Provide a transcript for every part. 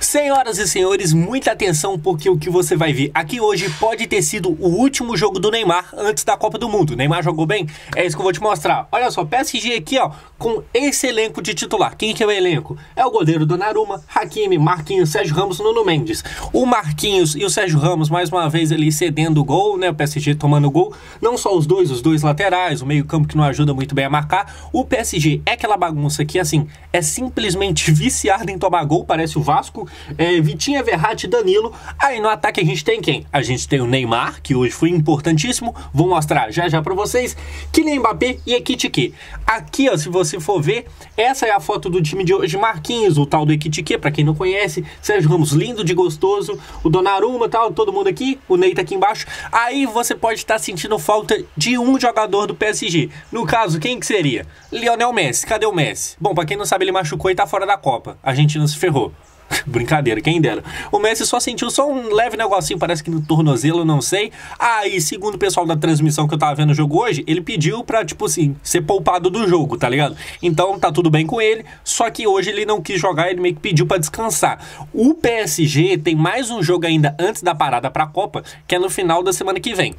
Senhoras e senhores, muita atenção porque o que você vai ver aqui hoje pode ter sido o último jogo do Neymar antes da Copa do Mundo. Neymar jogou bem? É isso que eu vou te mostrar. Olha só, PSG aqui, ó, com esse elenco de titular. Quem que é o elenco? É o goleiro Donnarumma, Hakimi, Marquinhos, Sérgio Ramos, Nuno Mendes. O Marquinhos e o Sérgio Ramos, mais uma vez ali cedendo o gol, né? O PSG tomando o gol. Não só os dois, os dois laterais, o meio-campo que não ajuda muito bem a marcar. O PSG é aquela bagunça que, assim, é simplesmente viciado em tomar gol, parece o Vasco é, Vitinha, Verratti, Danilo. Aí no ataque a gente tem quem? A gente tem o Neymar, que hoje foi importantíssimo. Vou mostrar já já para vocês. Kylian Mbappé e Ekitike. Aqui, ó, se você for ver, essa é a foto do time de hoje. Marquinhos, o tal do Ekitike, para quem não conhece. Sérgio Ramos, lindo de gostoso. O Donnarumma, tal, todo mundo aqui. O Ney tá aqui embaixo. Aí você pode estar tá sentindo falta de um jogador do PSG. No caso, quem que seria? Lionel Messi. Cadê o Messi? Bom, para quem não sabe, ele machucou e tá fora da Copa. A gente não se ferrou. Brincadeira, quem dera. O Messi só sentiu só um leve negocinho, parece que no tornozelo, não sei. Aí, ah, segundo o pessoal da transmissão que eu tava vendo o jogo hoje, ele pediu pra, tipo assim, ser poupado do jogo, tá ligado? Então tá tudo bem com ele, só que hoje ele não quis jogar, ele meio que pediu para descansar. O PSG tem mais um jogo ainda antes da parada pra Copa, que é no final da semana que vem.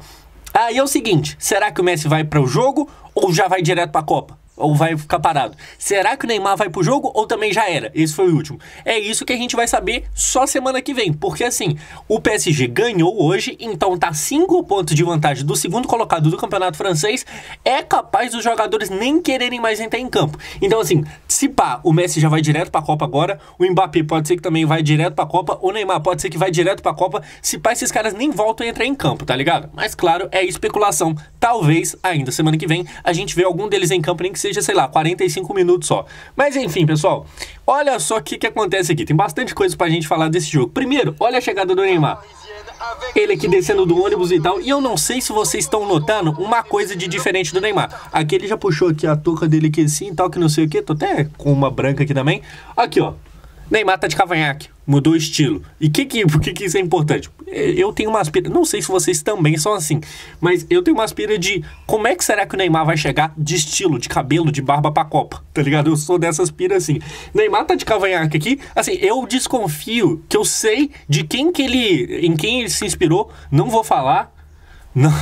Aí é o seguinte, será que o Messi vai para o jogo ou já vai direto pra Copa? Ou vai ficar parado? Será que o Neymar vai pro jogo ou também já era? Esse foi o último. É isso que a gente vai saber só semana que vem, porque assim, o PSG ganhou hoje, então tá 5 pontos de vantagem do segundo colocado do campeonato francês, é capaz dos jogadores nem quererem mais entrar em campo. Então assim, se pá, o Messi já vai direto pra Copa agora, o Mbappé pode ser que também vai direto pra Copa, o Neymar pode ser que vai direto pra Copa, se pá, esses caras nem voltam a entrar em campo, tá ligado? Mas claro, é especulação. Talvez ainda semana que vem a gente vê algum deles em campo, nem que seja sei lá, 45 minutos só. Mas enfim, pessoal, olha só o que, que acontece aqui. Tem bastante coisa pra gente falar desse jogo. Primeiro, olha a chegada do Neymar. Ele aqui descendo do ônibus e tal. E eu não sei se vocês estão notando uma coisa de diferente do Neymar. Aqui ele já puxou aqui a touca dele aqui assim e tal, que não sei o que. Tô até com uma branca aqui também. Aqui, ó. Neymar tá de cavanhaque, mudou o estilo. E que que, por que, que isso é importante? Eu tenho uma aspira, não sei se vocês também são assim, mas eu tenho uma aspira de como é que será que o Neymar vai chegar de estilo, de cabelo, de barba pra Copa, tá ligado? Eu sou dessa aspira assim. Neymar tá de cavanhaque aqui, assim, eu desconfio que eu sei de quem que ele, em quem ele se inspirou, não vou falar, não.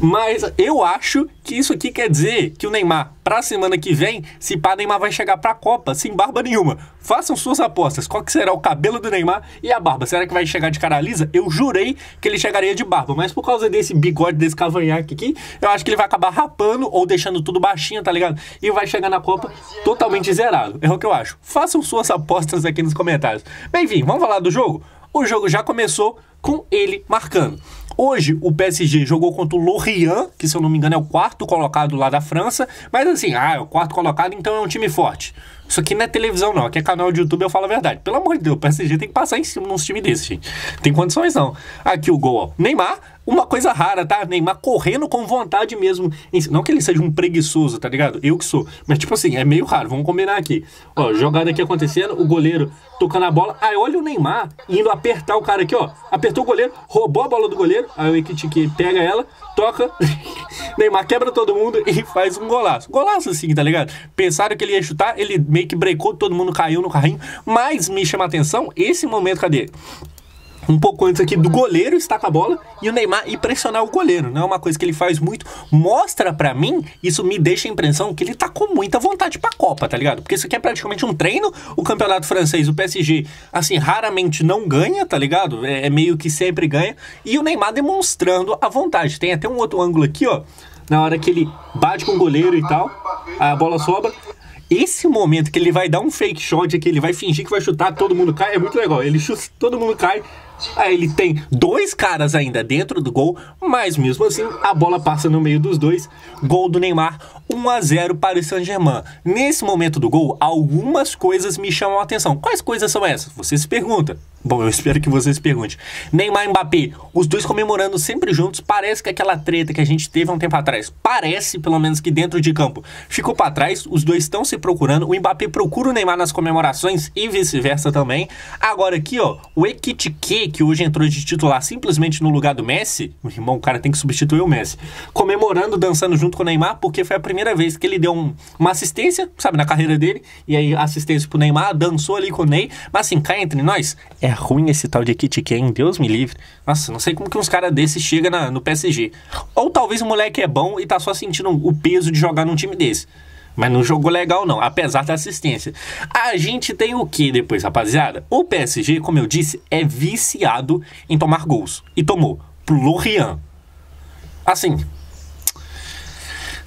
Mas eu acho que isso aqui quer dizer que o Neymar, pra semana que vem, se pá, Neymar vai chegar pra Copa sem barba nenhuma. Façam suas apostas. Qual que será o cabelo do Neymar e a barba? Será que vai chegar de cara lisa? Eu jurei que ele chegaria de barba, mas por causa desse bigode, desse cavanhaque aqui, eu acho que ele vai acabar rapando ou deixando tudo baixinho, tá ligado? E vai chegar na Copa totalmente zerado. É o que eu acho. Façam suas apostas aqui nos comentários. Bem, enfim, vamos falar do jogo? O jogo já começou com ele marcando. Hoje o PSG jogou contra o Lorient, que se eu não me engano é o quarto colocado lá da França, mas assim, ah, é o quarto colocado, então é um time forte. Isso aqui não é televisão, não. Aqui é canal de YouTube, eu falo a verdade. Pelo amor de Deus, o PSG tem que passar em cima de uns times desses, gente. Tem condições, não. Aqui o gol, ó. Neymar, uma coisa rara, tá? Neymar correndo com vontade mesmo. Não que ele seja um preguiçoso, tá ligado? Eu que sou. Mas, tipo assim, é meio raro. Vamos combinar aqui. Ó, jogada aqui acontecendo, o goleiro tocando a bola. Aí olha o Neymar indo apertar o cara aqui, ó. Apertou o goleiro, roubou a bola do goleiro. Aí o Ekitike pega ela, toca. Neymar quebra todo mundo e faz um golaço. Golaço assim, tá ligado? Pensaram que ele ia chutar, ele meio que brecou, todo mundo caiu no carrinho. Mas me chama a atenção esse momento, cadê? um pouco antes aqui do goleiro estar com a bola e o Neymar ir pressionar o goleiro. Não é uma coisa que ele faz muito. Mostra para mim, isso me deixa a impressão que ele tá com muita vontade pra Copa, tá ligado? Porque isso aqui é praticamente um treino. O campeonato francês, o PSG, assim, raramente não ganha, tá ligado? É, é meio que sempre ganha. E o Neymar demonstrando a vontade. Tem até um outro ângulo aqui, ó. Na hora que ele bate com o goleiro e tal, a bola sobra. Esse momento que ele vai dar um fake shot, que ele vai fingir que vai chutar, todo mundo cai, é muito legal. Ele chuta, todo mundo cai, Aí ele tem dois caras ainda dentro do gol, mas mesmo assim a bola passa no meio dos dois. Gol do Neymar, 1 a 0 para o Saint-Germain. Nesse momento do gol, algumas coisas me chamam a atenção. Quais coisas são essas? Você se pergunta. Bom, eu espero que você se pergunte. Neymar e Mbappé, os dois comemorando sempre juntos. Parece que aquela treta que a gente teve há um tempo atrás, parece pelo menos que dentro de campo ficou para trás. Os dois estão se procurando. O Mbappé procura o Neymar nas comemorações e vice-versa também. Agora aqui, ó, o Ekitike que hoje entrou de titular simplesmente no lugar do Messi, o irmão, o cara tem que substituir o Messi, comemorando, dançando junto com o Neymar, porque foi a primeira primeira vez que ele deu um, uma assistência, sabe, na carreira dele. E aí, assistência pro Neymar, dançou ali com o Ney. Mas assim, cá entre nós, é ruim esse tal de Kit Ken, Deus me livre. Nossa, não sei como que uns caras desses chegam no PSG. Ou talvez o moleque é bom e tá só sentindo o peso de jogar num time desse. Mas não jogou legal, não, apesar da assistência. A gente tem o que depois, rapaziada? O PSG, como eu disse, é viciado em tomar gols. E tomou. Pro Lorient. Assim,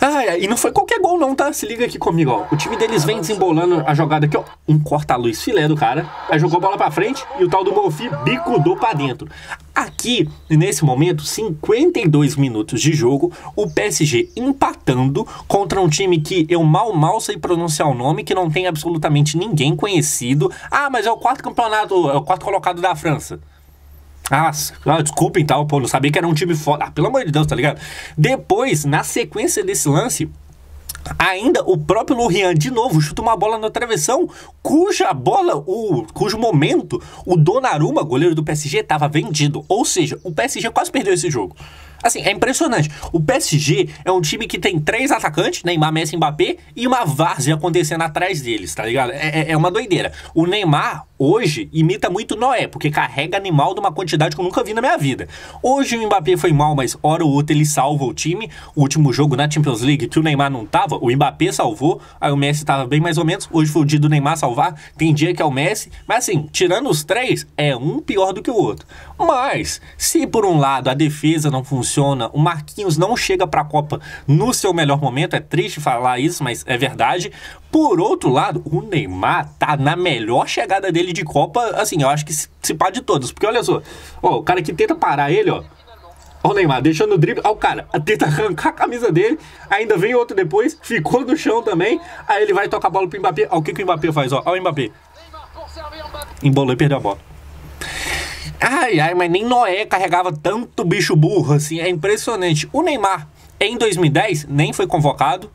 ah, e não foi qualquer gol não, tá? Se liga aqui comigo, ó. O time deles vem desembolando a jogada aqui, ó. Um corta-luz filé do cara. Aí jogou a bola pra frente e o tal do Mofi bicudou pra dentro. Aqui, nesse momento, 52 minutos de jogo, o PSG empatando contra um time que eu mal mal sei pronunciar o nome, que não tem absolutamente ninguém conhecido. Ah, mas é o quarto campeonato, é o quarto colocado da França. Ah, desculpa então, pô, não sabia que era um time foda. Ah, pelo amor de Deus, tá ligado? Depois, na sequência desse lance, Ainda o próprio Lurian, de novo, chuta uma bola na travessão, cuja bola, o, cujo momento, o Donnarumma, goleiro do PSG, estava vendido. Ou seja, o PSG quase perdeu esse jogo. Assim, é impressionante. O PSG é um time que tem três atacantes, Neymar, Messi Mbappé, e uma várzea acontecendo atrás deles, tá ligado? É, é, é uma doideira. O Neymar, hoje, imita muito Noé, porque carrega animal de uma quantidade que eu nunca vi na minha vida. Hoje o Mbappé foi mal, mas hora ou outra ele salva o time. O último jogo na Champions League, que o Neymar não tava, o Mbappé salvou, aí o Messi tava bem mais ou menos. Hoje foi o dia do Neymar salvar, tem dia que é o Messi. Mas assim, tirando os três, é um pior do que o outro. Mas, se por um lado a defesa não funciona, o Marquinhos não chega para a Copa no seu melhor momento, é triste falar isso, mas é verdade. Por outro lado, o Neymar tá na melhor chegada dele de Copa, assim, eu acho que se, se pá de todos. Porque olha só, ó, o cara que tenta parar ele, ó. Ó o Neymar, deixando o drible. Ó o cara, tenta arrancar a camisa dele. Ainda vem outro depois, ficou no chão também. Aí ele vai tocar a bola pro Mbappé. Ó, o que, que o Mbappé faz? Ó, ó o Mbappé. Embolou e perdeu a bola. Ai, ai, mas nem Noé carregava tanto bicho burro assim, é impressionante. O Neymar, em 2010, nem foi convocado.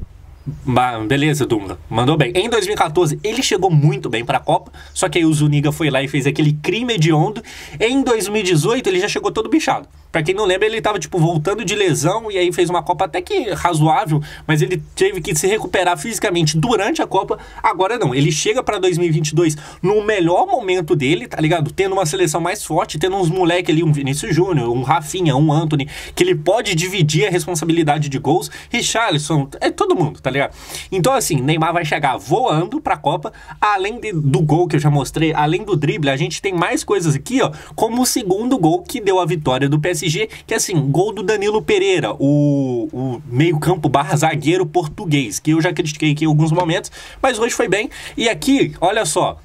Beleza, Dunga, mandou bem. Em 2014, ele chegou muito bem para a Copa, só que aí o Zuniga foi lá e fez aquele crime hediondo. Em 2018, ele já chegou todo bichado. Pra quem não lembra, ele tava, tipo, voltando de lesão e aí fez uma Copa até que razoável, mas ele teve que se recuperar fisicamente durante a Copa. Agora não, ele chega pra 2022 no melhor momento dele, tá ligado? Tendo uma seleção mais forte, tendo uns moleque ali, um Vinícius Júnior, um Rafinha, um Anthony, que ele pode dividir a responsabilidade de gols. Richarlison, é todo mundo, tá ligado? Então, assim, Neymar vai chegar voando pra Copa, além de, do gol que eu já mostrei, além do drible, a gente tem mais coisas aqui, ó, como o segundo gol que deu a vitória do PSG PSG, que é assim, gol do Danilo Pereira, o, o meio-campo barra zagueiro português, que eu já critiquei aqui em alguns momentos, mas hoje foi bem. E aqui, olha só,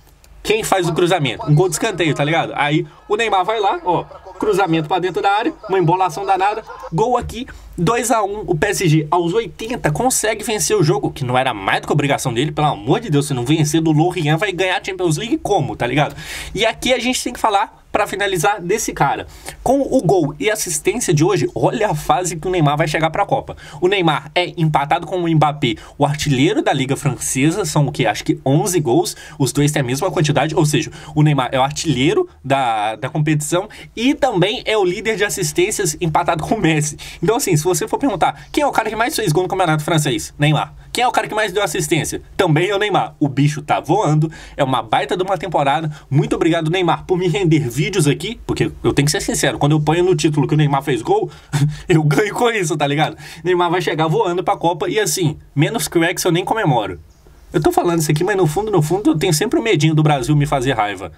quem faz o cruzamento? Um gol de escanteio, tá ligado? Aí o Neymar vai lá, ó, cruzamento para dentro da área, uma embolação danada, gol aqui, 2 a 1 O PSG, aos 80, consegue vencer o jogo, que não era mais do que obrigação dele, pelo amor de Deus, se não vencer do Lorient, vai ganhar a Champions League como, tá ligado? E aqui a gente tem que falar para finalizar desse cara. Com o gol e assistência de hoje, olha a fase que o Neymar vai chegar para a Copa. O Neymar é empatado com o Mbappé, o artilheiro da Liga Francesa, são o que? Acho que 11 gols, os dois têm a mesma quantidade, ou seja, o Neymar é o artilheiro da, da competição e também é o líder de assistências empatado com o Messi. Então, assim, se você for perguntar quem é o cara que mais fez gol no Campeonato Francês, Neymar. Quem é o cara que mais deu assistência? Também é o Neymar. O bicho tá voando, é uma baita de uma temporada. Muito obrigado, Neymar, por me render vídeos aqui, porque eu tenho que ser sincero, quando eu ponho no título que o Neymar fez gol, eu ganho com isso, tá ligado? Neymar vai chegar voando pra Copa e assim, menos que o Ex eu nem comemoro. Eu tô falando isso aqui, mas no fundo, no fundo, eu tenho sempre o medinho do Brasil me fazer raiva.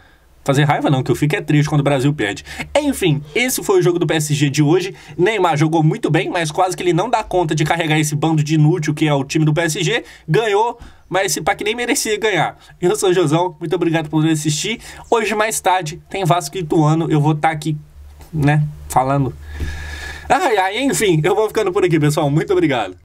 Fazer raiva não, que eu fico é triste quando o Brasil perde. Enfim, esse foi o jogo do PSG de hoje. Neymar jogou muito bem, mas quase que ele não dá conta de carregar esse bando de inútil que é o time do PSG. Ganhou, mas esse pack nem merecia ganhar. Eu sou o Josão, muito obrigado por assistir. Hoje, mais tarde, tem Vasco e Ituano. Eu vou estar tá aqui, né, falando. Ai, ai, enfim, eu vou ficando por aqui, pessoal. Muito obrigado.